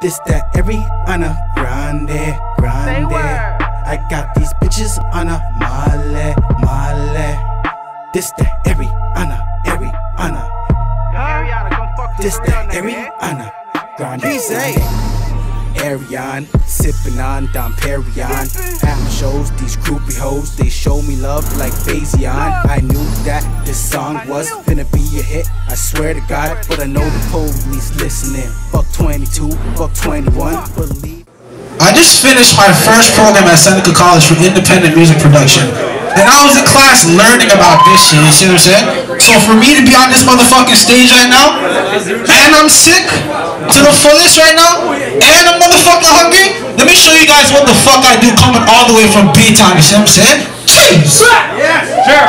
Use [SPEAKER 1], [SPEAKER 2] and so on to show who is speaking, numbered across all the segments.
[SPEAKER 1] This, that, every on a grande, grande. I got these bitches on a male, male. This, that, every on a, every on a. This, that, every on a grande. Peace, Ariane, sipping on Dom Perignon. At my shows, these groupie hoes, they show me love like Faison. I knew that this song was gonna be a hit, I swear to God, but I know the police listening. Fuck 22, fuck 21, believe.
[SPEAKER 2] I just finished my first program at Seneca College for independent music production. And I was in class learning about this shit, you see what I'm saying? So for me to be on this motherfucking stage right now, and I'm sick to the fullest right now, and I'm motherfucking hungry, let me show you guys what the fuck I do coming all the way from B-Town, you see what I'm saying? Jeez!
[SPEAKER 3] Yeah, sure.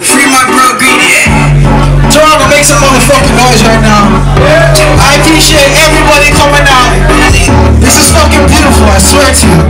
[SPEAKER 2] Free my bro Greedy. Eh? Toronto, make some motherfucking noise right now. I appreciate everybody coming out. This is fucking beautiful, I swear to you.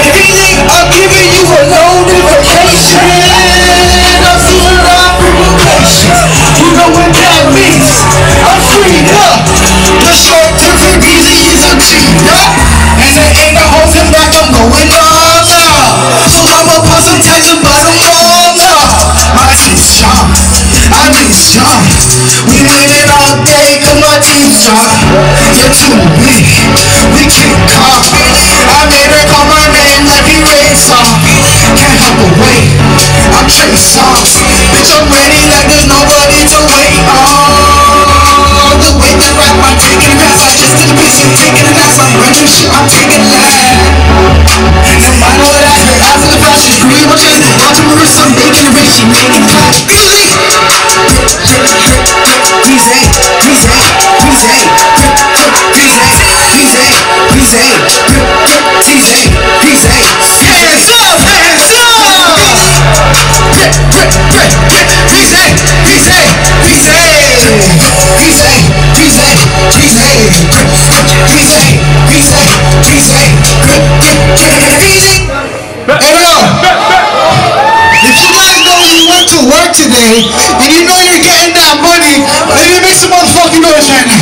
[SPEAKER 2] Songs. Bitch, I'm ready like there's nobody to wait on. The way that rap, I'm taking raps, I just did a piece of taking an ass, I'm running shit, I'm taking that. No matter what I hear, eyes in the fashion, scream, I'm chasing, watching Marissa, I'm making it rich, she making clash. Easy! Work and you know you're getting that money, me make some motherfucking noise right now.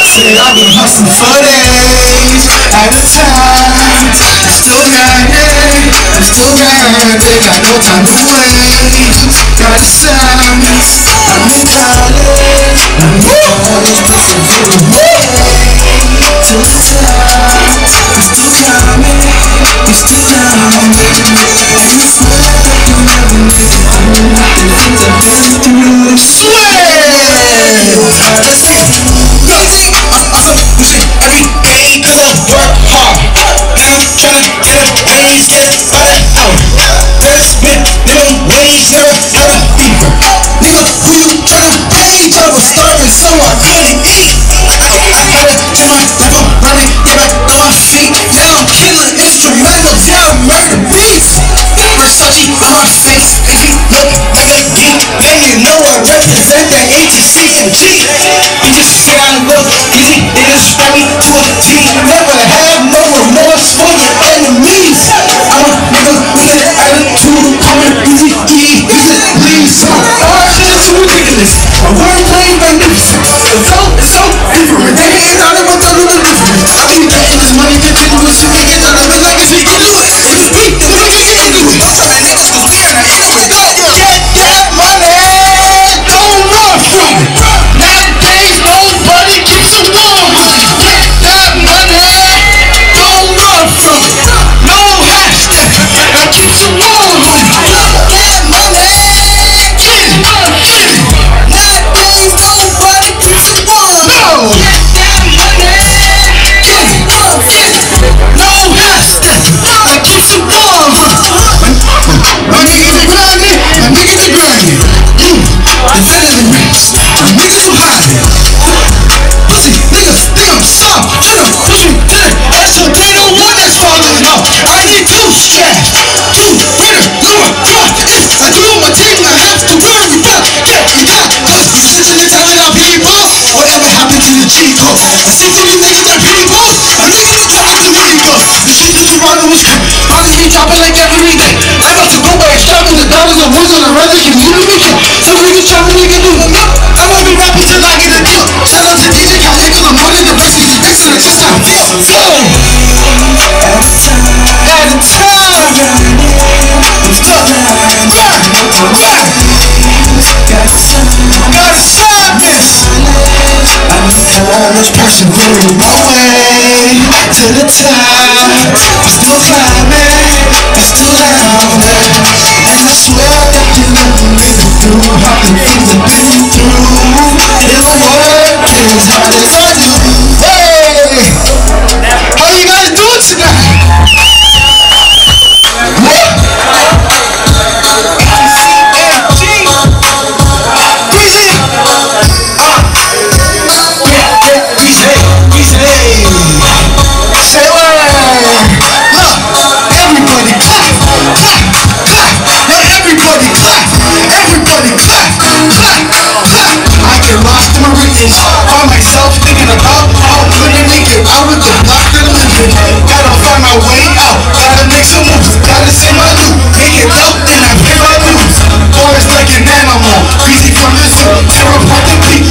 [SPEAKER 2] Say I've been hustling for days at a time. Still grinding, still grinding. Got no time to waste. Got a sound. I'm in college. I'm in college. Pushing through the way to the top. I'm still climbing. I'm still climbing. 아, it was quick. Honestly, be dropping like every day. I got to go by the dollars and rather. So we can it move. I won't be rapping till I get a deal. Shout out to DJ Khaled, cause I'm running the these excellent. Just how I feel. Gotta stop this. This way to the top. Still climbing, it up, then I pay my dues. Boys like an animal, crazy from the zoo, apart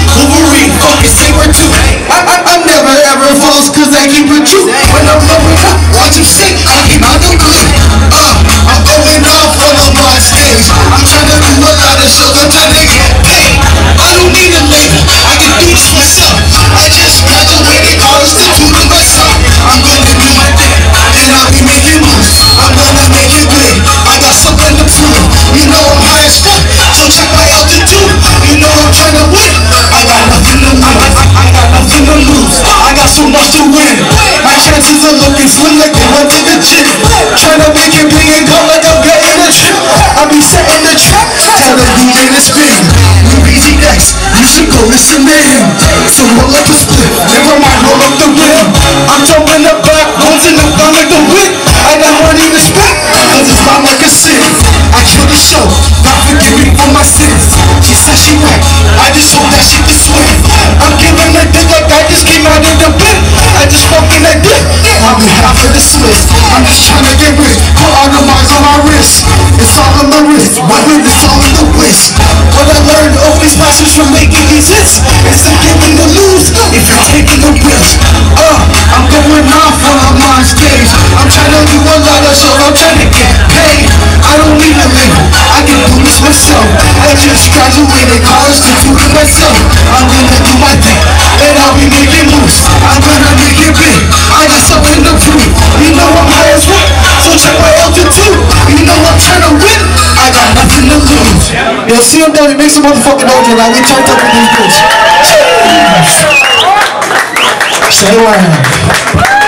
[SPEAKER 2] Wolverine, fucking Sabretooth. I, I, I'm never ever cause I keep it true. When I'm blowing up, watch him sing, I cannot do good. Uh, I'm going off on a my stage. I'm trying to do a lot of shows, I'm trying to get should go listen to. So roll up a split. Never mind, roll up the rim. I'm jumping the back. One's in the front like the whip. I got money to spend. Cause it's not like a sin. I kill the show. God forgive me for my sins. She said she right. I just hope that she can swim. I'm giving her dick like I just came out of the pit. I just fucking that dick. On behalf of the Swiss. I'm just trying to get rich. Put all the marks on my wrist. It's all on my wrist. My hood is all in the waist. What I learned these masters from making these hits is to giving the lose if you're taking the risk. Uh, I'm going off when I'm on stage. I'm trying to do a lot of shows. I'm trying to get paid. I don't need a label. I can do this myself. I just graduated college to do it myself. I'm gonna do my thing, and I'll be making moves. I'm gonna make it big. Yo, CMW, make some motherfucking noise, and we turned up with this bitch. Say what?